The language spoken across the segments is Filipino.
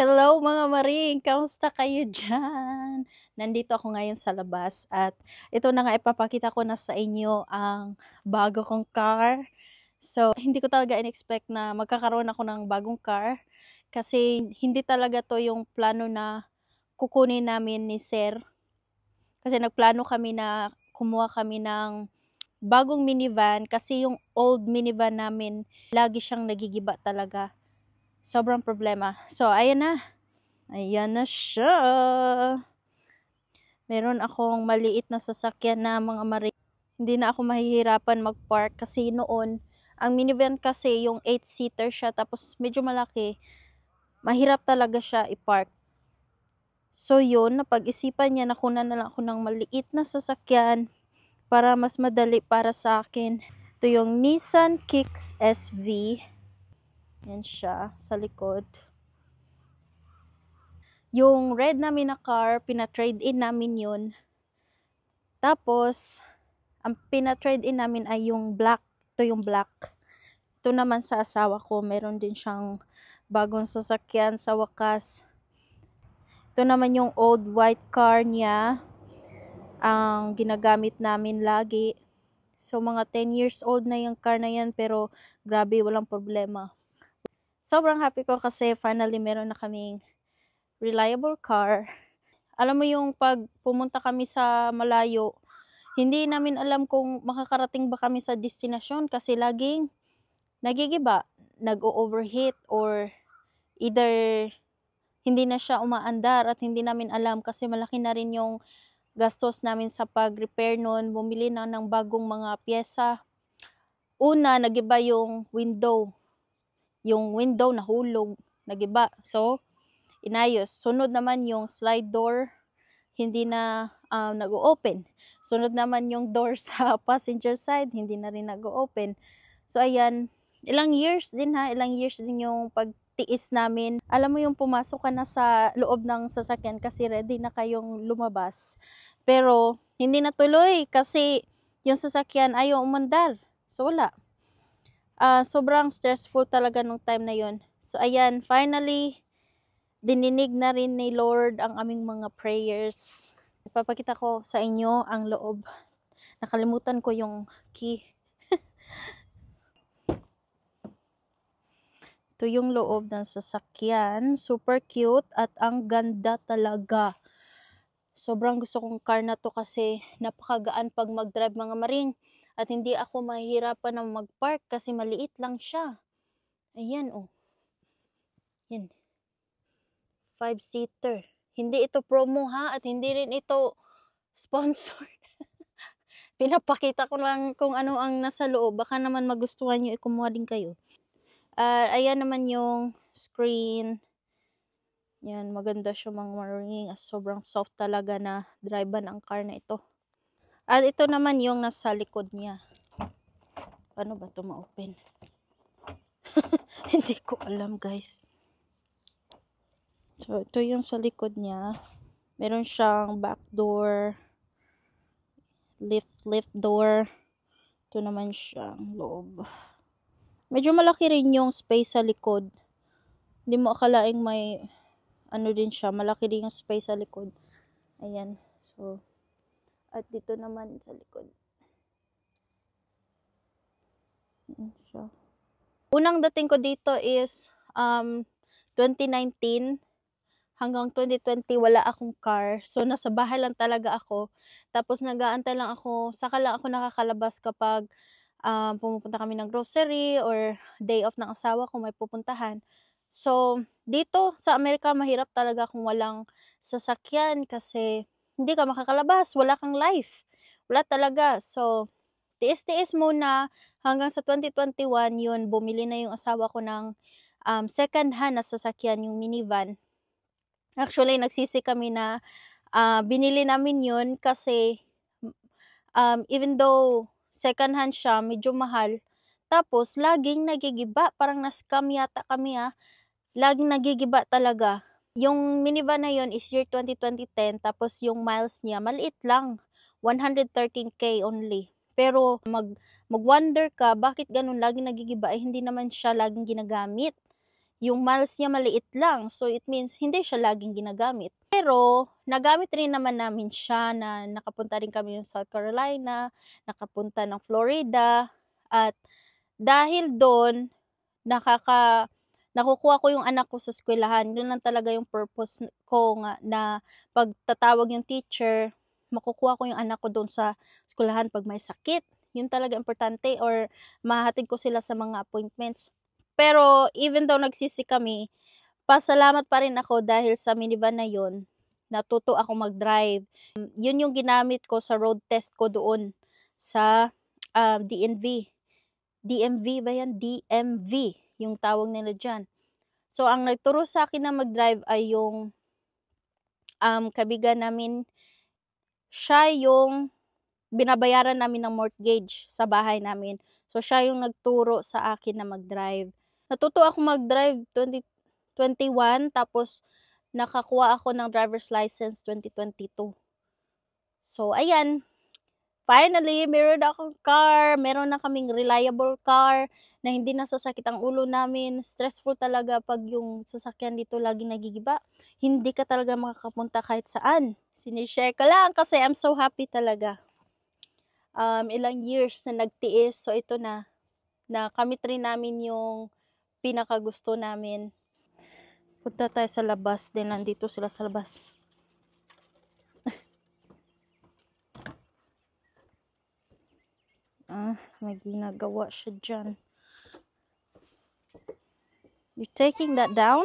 Hello mga maring, kamusta kayo dyan? Nandito ako ngayon sa labas at ito na nga ipapakita ko na sa inyo ang bago kong car. So, hindi ko talaga in-expect na magkakaroon ako ng bagong car kasi hindi talaga to yung plano na kukunin namin ni Sir. Kasi nagplano kami na kumuha kami ng bagong minivan kasi yung old minivan namin lagi siyang nagigiba talaga sobrang problema. So, ayan na. Ayan na siya. Meron akong maliit na sasakyan na mga mari. Hindi na ako mahihirapan mag-park kasi noon, ang minivan kasi yung 8-seater siya tapos medyo malaki. Mahirap talaga siya i-park. So yun, napag-isipan niya na kunan na lang ako ng maliit na sasakyan para mas madali para sa akin. Ito yung Nissan Kicks SV. Yan siya, sa likod. Yung red namin na car, pina-trade in namin yun. Tapos, ang pina-trade in namin ay yung black. Ito yung black. Ito naman sa asawa ko, meron din siyang bagong sasakyan sa wakas. Ito naman yung old white car niya. Ang ginagamit namin lagi. So, mga 10 years old na yung car na yan, pero grabe, walang problema sobrang happy ko kasi finally meron na kaming reliable car. Alam mo yung pag pumunta kami sa malayo, hindi namin alam kung makakarating ba kami sa destinasyon kasi laging nagigiba, nag-overheat or either hindi na siya umaandar at hindi namin alam kasi malaki na rin yung gastos namin sa pag-repair noon, bumili na ng bagong mga pyesa. Una, nagiba yung window yung window nahulog, nagiba. So, inayos. Sunod naman yung slide door, hindi na um, nag-open. Sunod naman yung door sa passenger side, hindi na rin nag-open. So, ayan, ilang years din ha, ilang years din yung pagtiis namin. Alam mo yung pumasok ka na sa loob ng sasakyan kasi ready na kayong lumabas. Pero, hindi natuloy kasi yung sasakyan ayaw umandar. So, wala uh, sobrang stressful talaga nung time na yon. So ayan, finally dininig na rin ni Lord ang aming mga prayers. Ipapakita ko sa inyo ang loob. Nakalimutan ko yung key. Ito yung loob ng sasakyan. Super cute at ang ganda talaga. Sobrang gusto kong car na to kasi napakagaan pag mag-drive mga maring. At hindi ako mahirapan na mag-park kasi maliit lang siya. Ayan, oh. Yan. Five-seater. Hindi ito promo ha at hindi rin ito sponsored. Pinapakita ko lang kung ano ang nasa loob. Baka naman magustuhan nyo, ikumuha din kayo. Uh, ayan naman yung screen. Yan, maganda siya mga maring. Sobrang soft talaga na drive ang car na ito. At ito naman yung nasa likod niya. Paano ba ito ma-open? Hindi ko alam guys. So, ito yung sa likod niya. Meron siyang back door. Lift, lift door. Ito naman siyang loob. Medyo malaki rin yung space sa likod. Hindi mo akalaing may ano din siya. Malaki din yung space sa likod. Ayan. So, at dito naman sa likod. Ayan siya. Unang dating ko dito is um, 2019 hanggang 2020 wala akong car. So nasa bahay lang talaga ako. Tapos nag-aantay lang ako, saka lang ako nakakalabas kapag um, pumupunta kami ng grocery or day off ng asawa kung may pupuntahan. So dito sa Amerika mahirap talaga kung walang sasakyan kasi hindi ka makakalabas, wala kang life. Wala talaga. So, tiis-tiis muna hanggang sa 2021 yun, bumili na yung asawa ko ng um, second hand na sasakyan, yung minivan. Actually, nagsisi kami na uh, binili namin yun kasi um, even though second hand siya, medyo mahal. Tapos, laging nagigiba. Parang na-scam yata kami ah. Laging nagigiba talaga. Yung minivan na yon is year 2020 tapos yung miles niya maliit lang, 113k only. Pero mag mag-wonder ka bakit ganun laging nagigiba eh hindi naman siya laging ginagamit. yung miles niya maliit lang. So, it means hindi siya laging ginagamit. Pero, nagamit rin naman namin siya na nakapunta rin kami ng South Carolina, nakapunta ng Florida, at dahil doon, nakaka, nakukuha ko yung anak ko sa eskwelahan. Yun lang talaga yung purpose ko nga na pagtatawag yung teacher, makukuha ko yung anak ko doon sa eskwelahan pag may sakit. Yun talaga importante or mahatid ko sila sa mga appointments. Pero even though nagsisi kami, pasalamat pa rin ako dahil sa minivan na yun, natuto ako mag-drive. Yun yung ginamit ko sa road test ko doon sa uh, DNV. DMV ba yan? DMV, yung tawag nila dyan. So, ang nagturo sa akin na mag-drive ay yung um, kabigan namin, siya yung binabayaran namin ng mortgage sa bahay namin. So, siya yung nagturo sa akin na mag-drive. Natuto ako mag-drive 2021, tapos nakakuha ako ng driver's license 2022. So, ayan, finally, meron na akong car, meron na kaming reliable car na hindi nasasakit ang ulo namin. Stressful talaga pag yung sasakyan dito lagi nagigiba. Hindi ka talaga makakapunta kahit saan. Sinishare ko lang kasi I'm so happy talaga. Um, ilang years na nagtiis, so ito na, na kamit rin namin yung pinakagusto namin. Punta tayo sa labas, din nandito sila sa labas. Ah, may ginagawa siya dyan. You taking that down?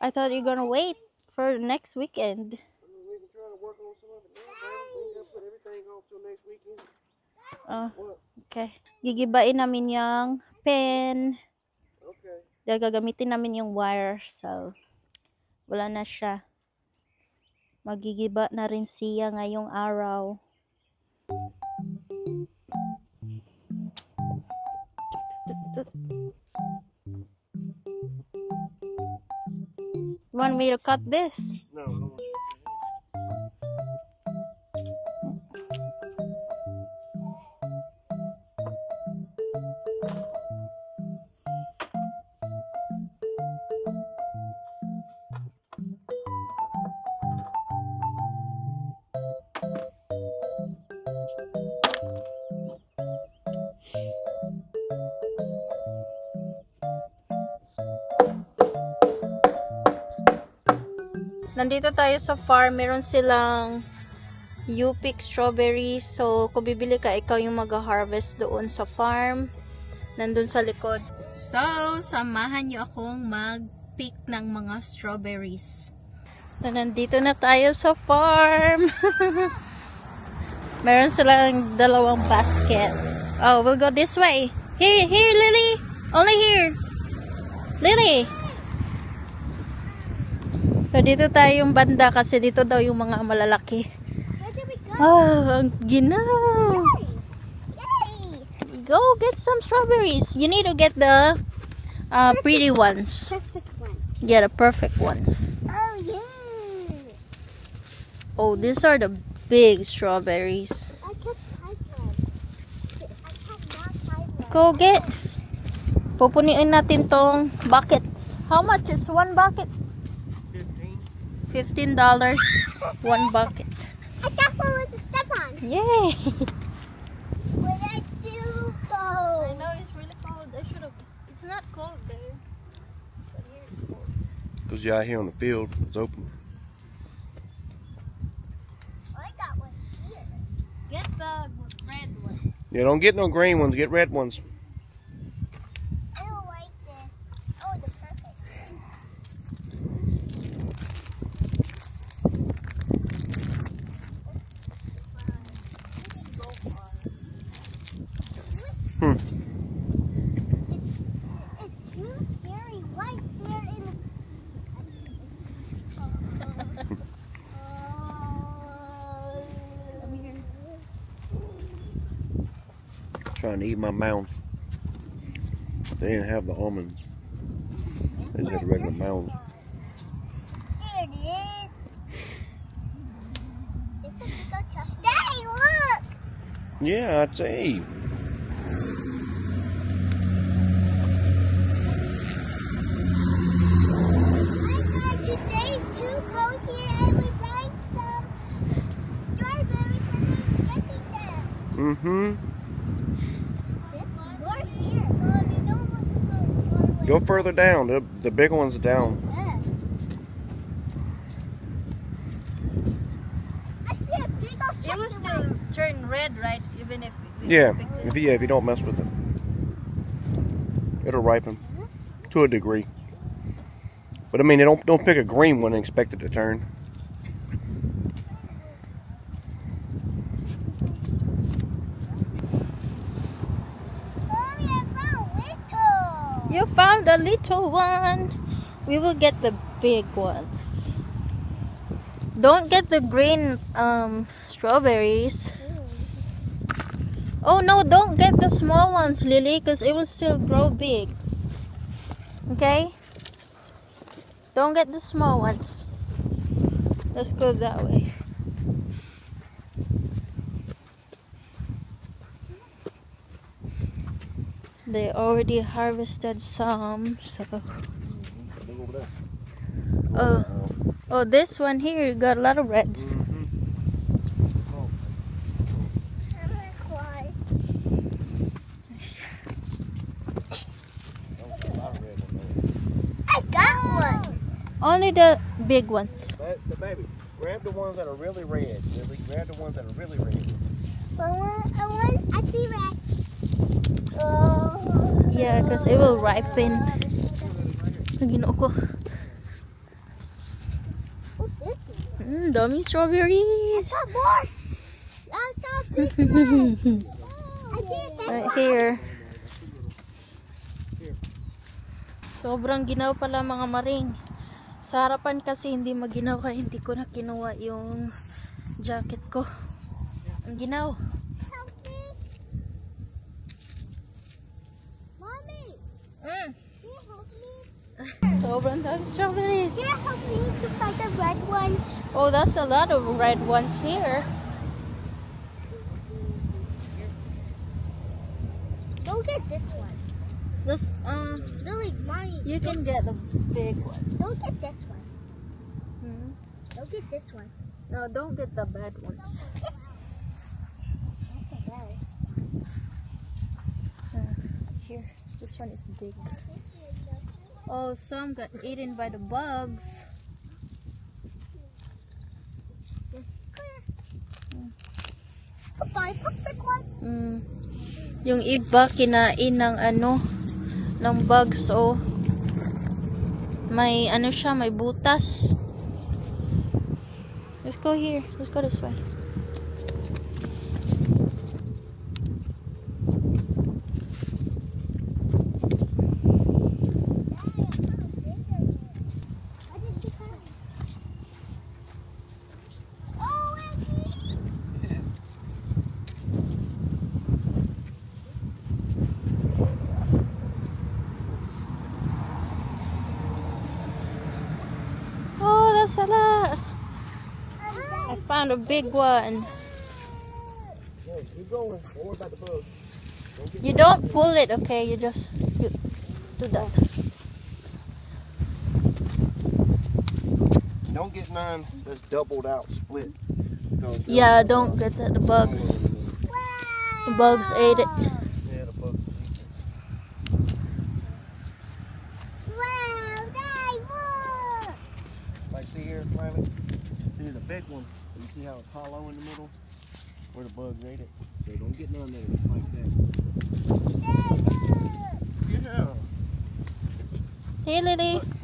I thought you're gonna wait for next weekend. We can try to work on some of it now. We gotta put everything off till next weekend. What? okay. Gigibain namin yung pen. Okay. Dahil gagamitin namin yung wire. So, wala na siya. Magigiba na rin siya ngayong araw. Want me to cut this? Nandito tayo sa farm. Meron silang U-pick strawberries. So, kung bibili ka, ikaw yung mag-harvest doon sa farm. Nandun sa likod. So, samahan nyo akong mag-pick ng mga strawberries. So, nandito na tayo sa farm. Meron silang dalawang basket. Oh, we'll go this way. Here, here, Lily. Only here. Lily. So, dito tayo yung banda kasi dito daw yung mga malalaki. Ah, ang ginaw. Go get some strawberries. You need to get the uh, pretty ones. Perfect one. Yeah, the perfect ones. Oh, yeah. Oh, these are the big strawberries. I Pipeline. Go get. Pupuniin natin tong buckets. How much is one bucket? Fifteen. $15 one bucket. I got one with the step on. Yay! Where I do go? I know it's really cold. I should have. It's not cold there. But here it's cold. Cause you're out here on the field. It's open. I got one here. Get the red ones. Yeah, don't get no green ones. Get red ones. I don't like this. Oh, the perfect. Hmm. It's too scary right there in the. Trying to eat my mounds. They didn't have the almonds. They just had the regular mounds. There it is. This is the go Daddy, look! Yeah, I'd say. I got today's too cold here and we're getting some strawberries and we're getting them. Mm-hmm. More here. Mommy, don't want to go. Further down. The, the big one's down. Yes. I see a big old It will still turn red, right? Even if we Yeah, pick this if yeah, if you don't mess with it, it'll ripen to a degree. But I mean, don't don't pick a green one and expect it to turn. Mommy, I found little. You found a little one. We will get the big ones. Don't get the green um strawberries. Oh no, don't get the small ones, Lily, because it will still grow big. Okay? Don't get the small ones. Let's go that way. They already harvested some, so. Oh, oh, this one here got a lot of reds. I got one. Only the big ones. The baby, grab the ones that are really red. Lily. Grab the ones that are really red. I want, I want, I see red. Oh. Yeah, 'cause it will ripen. Ginoo ko. What's this one? Mm, dami strawberries. Got more. I saw a big. I right here. Sobrang ginaw pala mga maring. Sa harapan kasi hindi maginaw kaya hindi ko na kinuha yung jacket ko. Ang ginaw. Mm. can you help me? Sobrang dami strawberries. Can you help me to find the red ones? Oh, that's a lot of red ones here. Don't get this one. This, um, Lily, mine. you can get the big one. Don't get this one. Hmm? Don't get this one. No, don't get the bad ones. One is big. Oh, some got eaten by the bugs. Mm. Yung iba kinain ng ano, ng bugs oh. May ano siya, may butas. Let's go here. Let's go this way. Found a big one. Hey, keep going. Don't worry about the bugs. You don't pull it, okay? You just you do that. Don't get none that's doubled out, split. Because they'll- Yeah, don't get the, the bugs. The bugs ate it. Yeah, the bugs. Wow, they won. Like see here, Smiley? Big one. You see how it's hollow in the middle? Where the bugs ate it. So don't get none that is like that. Yeah. Hey, Lily. Hey,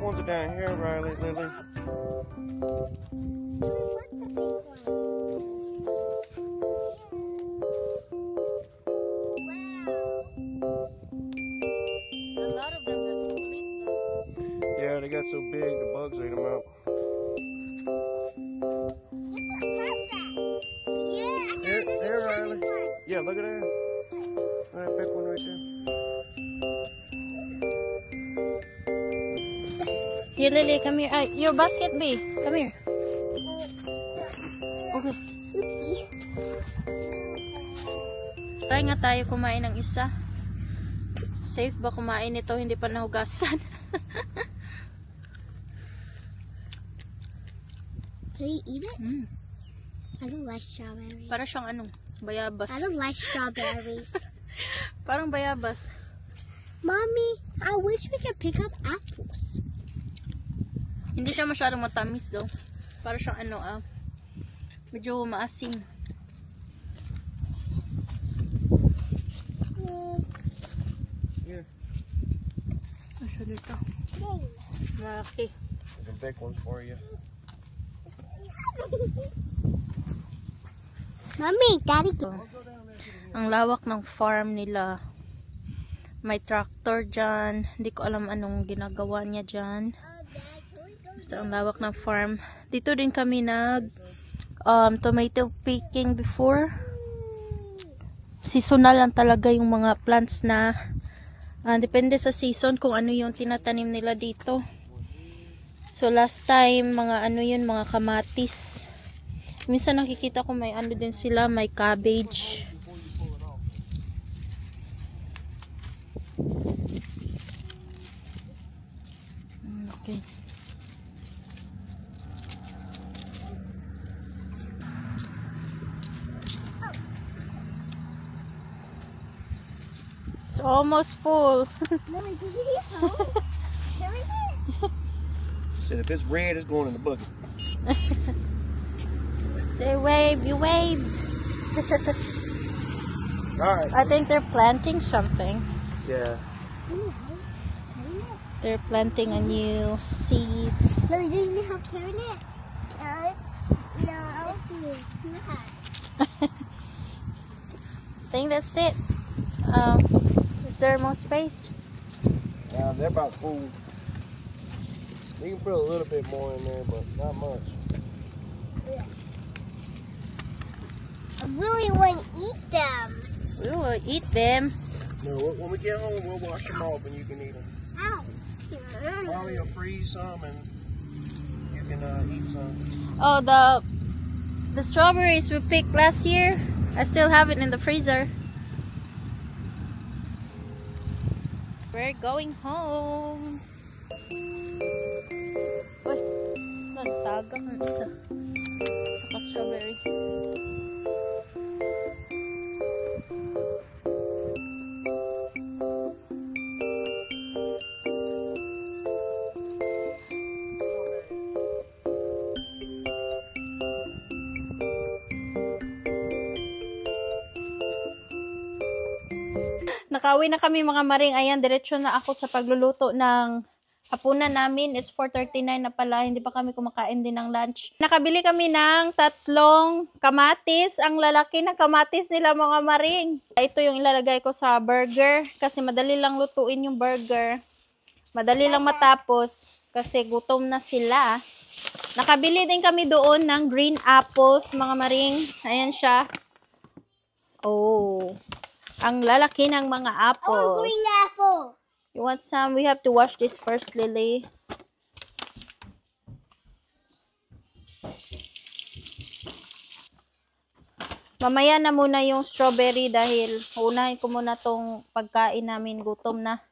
Oh, the big ones are down here, Riley, Lily. What's the big one? Wow. A lot of them got so big though. Yeah, they got so big, the bugs ate them out. This is perfect. Yeah, I got Here, another here, one. Riley. Yeah, look at that. That Here, Lily, come here. Ah, your basket, B. Come here. Okay. Oopsie. Try nga tayo kumain ng isa. Safe ba kumain ito? Hindi pa nahugasan. Can you eat it? mm. I don't like strawberries. Para siyang anong, bayabas. I don't like strawberries. Parang bayabas. Mommy, I wish we could pick up apples. Hindi siya masyadong matamis daw. Para siyang ano ah. Medyo maasim. Here. Asa dito? Malaki. There's a big one for you. Mommy, Daddy. Ang lawak ng farm nila. May tractor dyan. Hindi ko alam anong ginagawa niya dyan. Basta ang lawak ng farm. Dito din kami nag um, tomato picking before. Seasonal lang talaga yung mga plants na ah, depende sa season kung ano yung tinatanim nila dito. So last time mga ano yun mga kamatis. Minsan nakikita ko may ano din sila, may cabbage. Almost full. Mommy, did you eat home? Everything? Said if it's red, it's going in the bucket. they wave, you wave. All right. I think they're planting something. Yeah. They're planting a new seeds. Mommy, did you have carrot? Uh, no, I was doing snack. I think that's it. Um, is there more space? Now they're about full. You can put a little bit more in there, but not much. I really want to eat them. We will eat them. No, when when we get home, we'll wash them off and you can eat them. Ow. Probably will freeze some and you can uh, eat some. Oh, the the strawberries we picked last year. I still have it in the freezer. We're going home. Uy, nagtagang ang isa. Saka strawberry. Nakauwi na kami mga maring. Ayan, diretso na ako sa pagluluto ng hapunan namin. It's 4.39 na pala. Hindi pa kami kumakain din ng lunch. Nakabili kami ng tatlong kamatis. Ang lalaki ng kamatis nila mga maring. Ito yung ilalagay ko sa burger. Kasi madali lang lutuin yung burger. Madali lang matapos. Kasi gutom na sila. Nakabili din kami doon ng green apples, mga maring. Ayan siya. Oh. Ang lalaki ng mga apples. green apple. You want some? We have to wash this first, Lily. Mamaya na muna yung strawberry dahil unahin ko muna tong pagkain namin. Gutom na.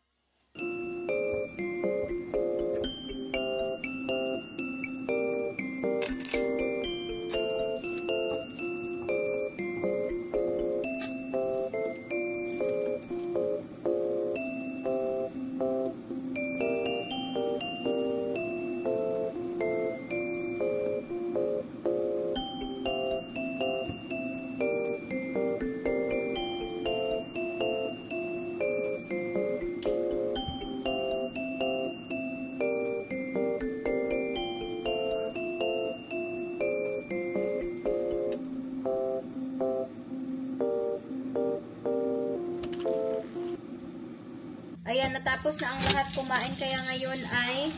Natapos na ang lahat kumain. Kaya ngayon ay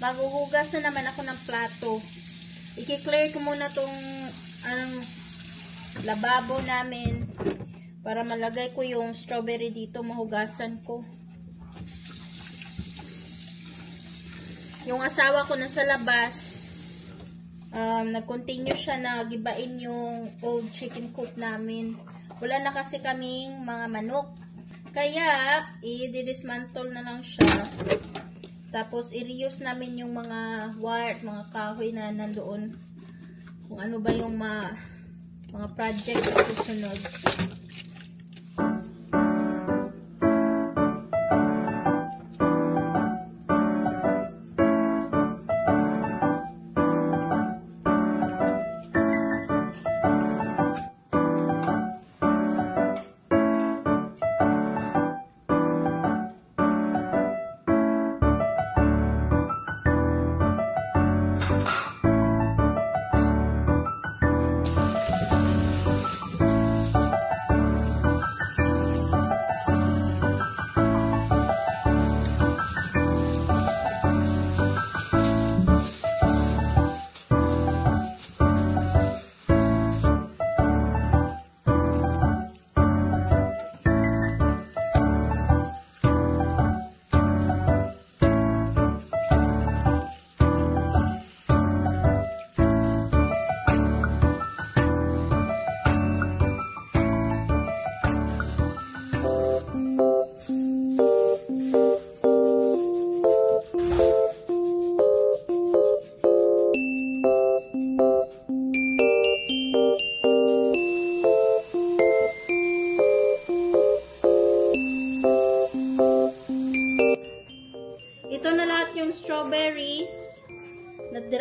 maghuhugas na naman ako ng plato. I-clear ko muna tong anong, lababo namin para malagay ko yung strawberry dito. Mahugasan ko. Yung asawa ko nasa labas, um, nag-continue siya na gibain yung old chicken coop namin. Wala na kasi kaming mga manok. Kaya, i-dismantle na lang siya. Tapos, i-reuse namin yung mga wire mga kahoy na nandoon. Kung ano ba yung ma, mga project sa susunod.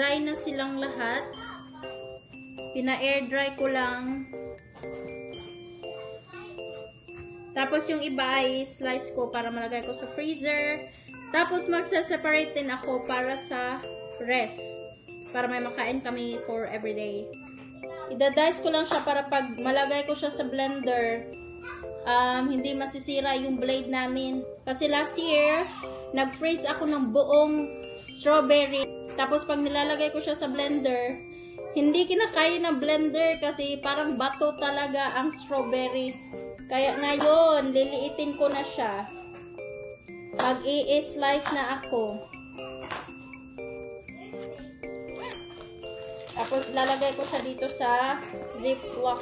Na-dry na silang lahat. Pina-air dry ko lang. Tapos yung iba ay slice ko para malagay ko sa freezer. Tapos magsa-separate din ako para sa ref. Para may makain kami for everyday. Ida-dice ko lang siya para pag malagay ko siya sa blender, um, hindi masisira yung blade namin. Kasi last year, nag-freeze ako ng buong strawberry. Tapos pag nilalagay ko siya sa blender, hindi kinakaya ng blender kasi parang bato talaga ang strawberry. Kaya ngayon, liliitin ko na siya. Mag-i-slice na ako. Tapos lalagay ko siya dito sa ziplock.